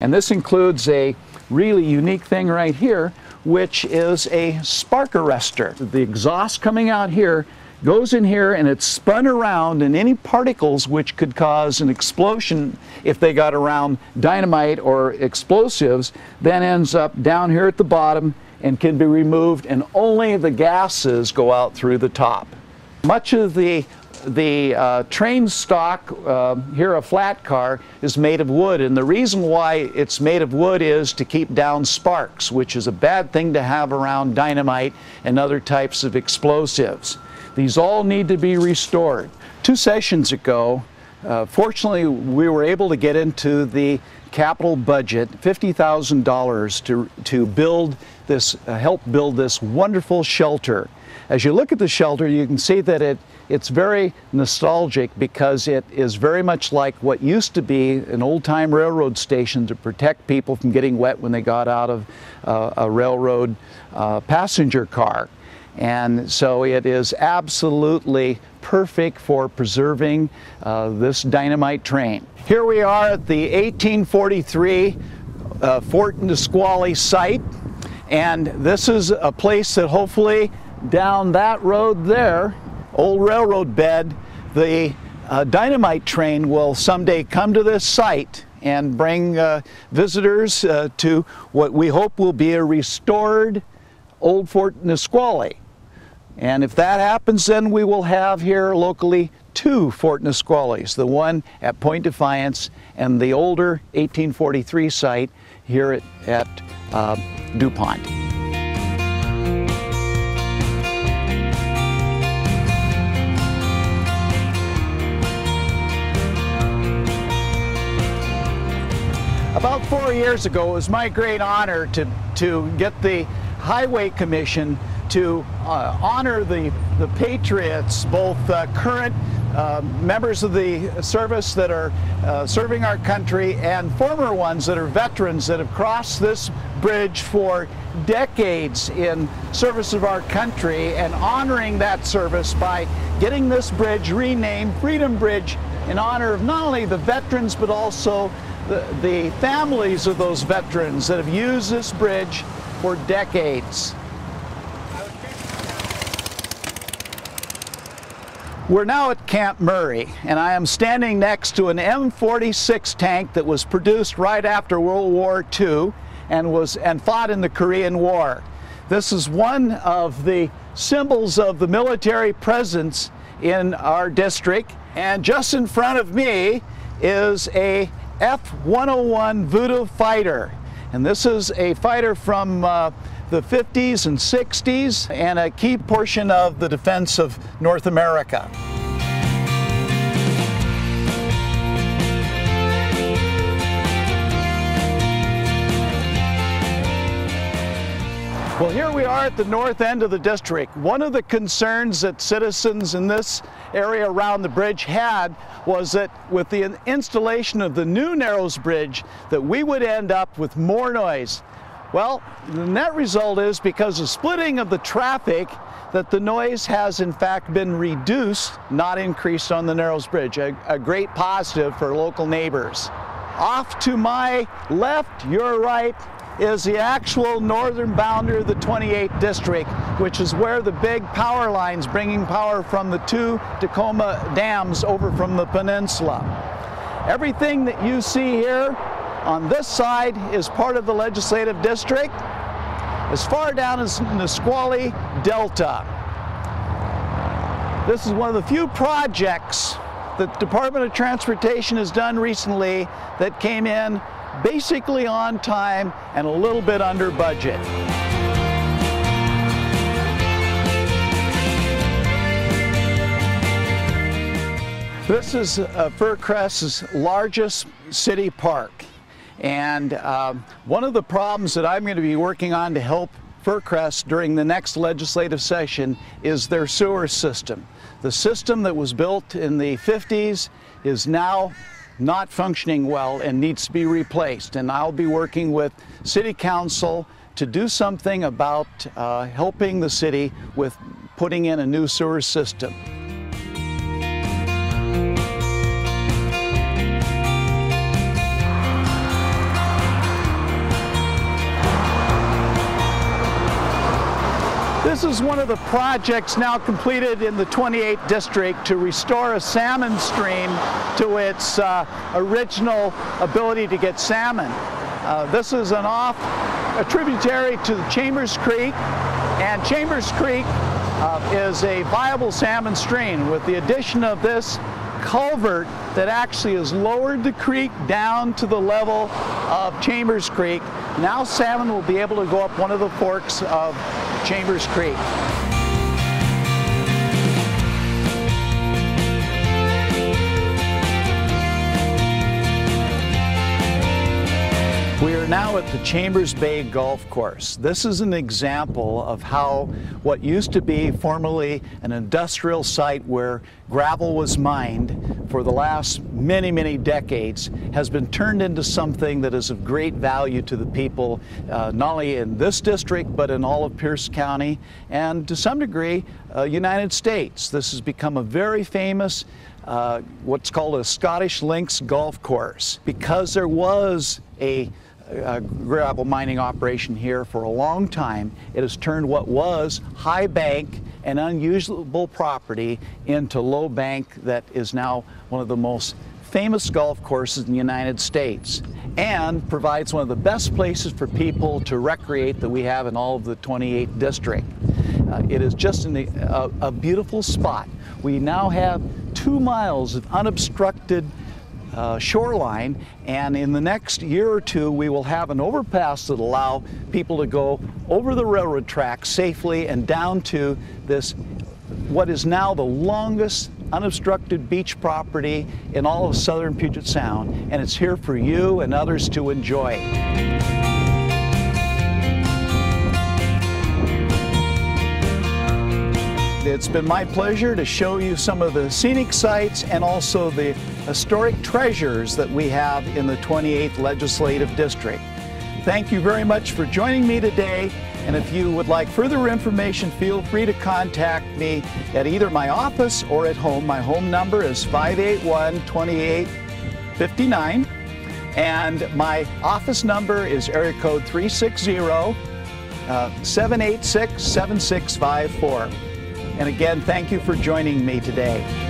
And this includes a really unique thing right here, which is a spark arrestor. The exhaust coming out here goes in here and it's spun around and any particles which could cause an explosion if they got around dynamite or explosives then ends up down here at the bottom and can be removed and only the gases go out through the top. Much of the the uh, train stock uh, here a flat car is made of wood and the reason why it's made of wood is to keep down sparks which is a bad thing to have around dynamite and other types of explosives. These all need to be restored. Two sessions ago, uh, fortunately, we were able to get into the capital budget, $50,000 to, to build this, uh, help build this wonderful shelter. As you look at the shelter, you can see that it, it's very nostalgic because it is very much like what used to be an old-time railroad station to protect people from getting wet when they got out of uh, a railroad uh, passenger car. And so it is absolutely perfect for preserving uh, this dynamite train. Here we are at the 1843 uh, Fort Nisqually site. And this is a place that hopefully down that road there, old railroad bed, the uh, dynamite train will someday come to this site and bring uh, visitors uh, to what we hope will be a restored Old Fort Nisqually. And if that happens, then we will have here locally two Fort Nisquallys, the one at Point Defiance and the older 1843 site here at, at uh, DuPont. About four years ago, it was my great honor to, to get the Highway Commission to uh, honor the, the patriots, both uh, current uh, members of the service that are uh, serving our country and former ones that are veterans that have crossed this bridge for decades in service of our country and honoring that service by getting this bridge renamed Freedom Bridge in honor of not only the veterans but also the, the families of those veterans that have used this bridge for decades. We're now at Camp Murray, and I am standing next to an M46 tank that was produced right after World War II and was and fought in the Korean War. This is one of the symbols of the military presence in our district, and just in front of me is a F-101 Voodoo fighter. And this is a fighter from uh, the 50s and 60s and a key portion of the defense of North America. Well, here we are at the north end of the district. One of the concerns that citizens in this area around the bridge had was that with the installation of the new Narrows Bridge that we would end up with more noise. Well, the net result is because of splitting of the traffic that the noise has in fact been reduced, not increased on the Narrows Bridge, a, a great positive for local neighbors. Off to my left, your right, is the actual northern boundary of the 28th district, which is where the big power lines bringing power from the two Tacoma dams over from the peninsula. Everything that you see here on this side is part of the legislative district, as far down as Nisqually Delta. This is one of the few projects that Department of Transportation has done recently that came in basically on time and a little bit under budget. This is uh, Fircrest's largest city park. And um, one of the problems that I'm going to be working on to help Fircrest during the next legislative session is their sewer system. The system that was built in the 50s is now not functioning well and needs to be replaced. And I'll be working with City Council to do something about uh, helping the city with putting in a new sewer system. This is one of the projects now completed in the 28th district to restore a salmon stream to its uh, original ability to get salmon. Uh, this is an off, a tributary to the Chambers Creek, and Chambers Creek uh, is a viable salmon stream. With the addition of this culvert that actually has lowered the creek down to the level of Chambers Creek, now salmon will be able to go up one of the forks of Chambers Creek. Now at the Chambers Bay Golf Course. This is an example of how what used to be formerly an industrial site where gravel was mined for the last many, many decades has been turned into something that is of great value to the people, uh, not only in this district, but in all of Pierce County and to some degree, uh, United States. This has become a very famous uh, what's called a Scottish Links golf course because there was a a gravel mining operation here for a long time. It has turned what was high bank and unusable property into low bank that is now one of the most famous golf courses in the United States and provides one of the best places for people to recreate that we have in all of the 28th district. Uh, it is just the, a, a beautiful spot. We now have two miles of unobstructed uh, shoreline and in the next year or two we will have an overpass that allow people to go over the railroad track safely and down to this what is now the longest unobstructed beach property in all of southern Puget Sound and it's here for you and others to enjoy. It's been my pleasure to show you some of the scenic sites and also the historic treasures that we have in the 28th Legislative District. Thank you very much for joining me today. And if you would like further information, feel free to contact me at either my office or at home. My home number is 581 2859. And my office number is area code 360 uh, 786 7654. And again, thank you for joining me today.